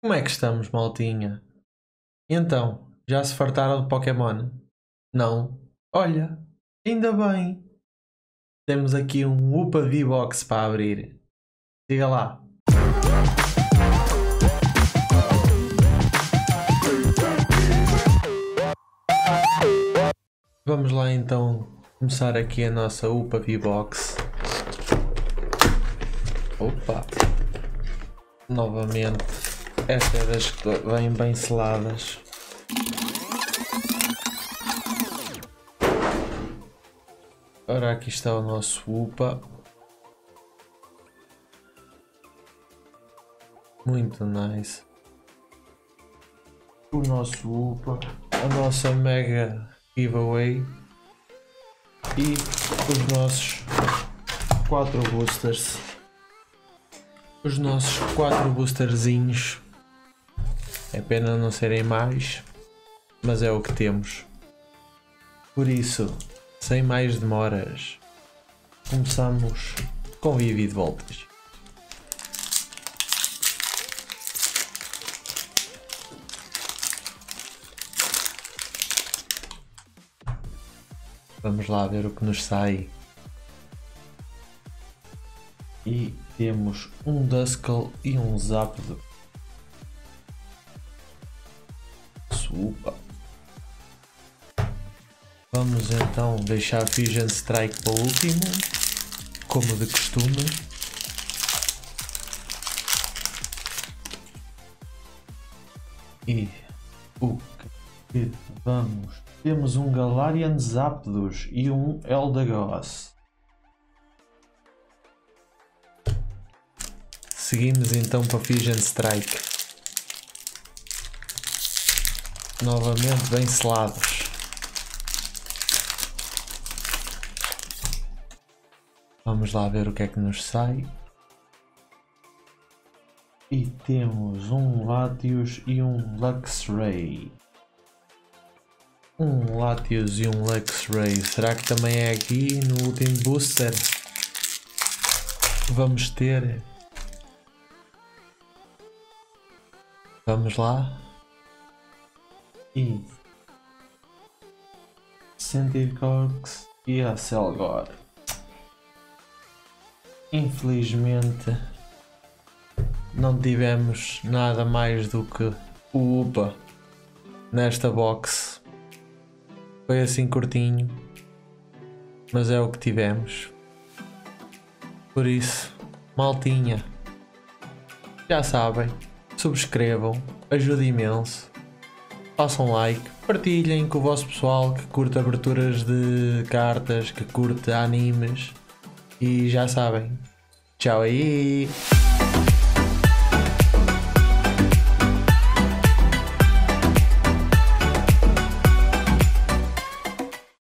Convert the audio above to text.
Como é que estamos, maltinha? Então, já se fartaram de Pokémon? Não? Olha, ainda bem. Temos aqui um Upa V-Box para abrir. Diga lá. Vamos lá então começar aqui a nossa UPA V-Box. Opa! Novamente, esta é das que vêm bem seladas. Ora, aqui está o nosso UPA. Muito nice. O nosso UPA, a nossa mega giveaway e os nossos quatro boosters. Os nossos quatro boosterzinhos. É pena não serem mais, mas é o que temos. Por isso, sem mais demoras, começamos com Vivi de voltas. Vamos lá ver o que nos sai. E temos um Duskull e um Zapdo. Supa. Vamos então deixar Fusion Strike para o último, como de costume. E o que vamos? Temos um Galarian Zapdos e um Eldegoss. Seguimos então para Fusion Strike. Novamente bem selados. Vamos lá ver o que é que nos sai. E temos um Latios e um Luxray. Um Latios e um Luxray. Será que também é aqui no último booster? Vamos ter. Vamos lá. E. Centicox e a Selgor. Infelizmente não tivemos nada mais do que o UPA nesta box. Foi assim curtinho, mas é o que tivemos. Por isso, maltinha, já sabem, subscrevam, ajuda imenso, façam like, partilhem com o vosso pessoal que curte aberturas de cartas, que curte animes e já sabem. Tchau aí!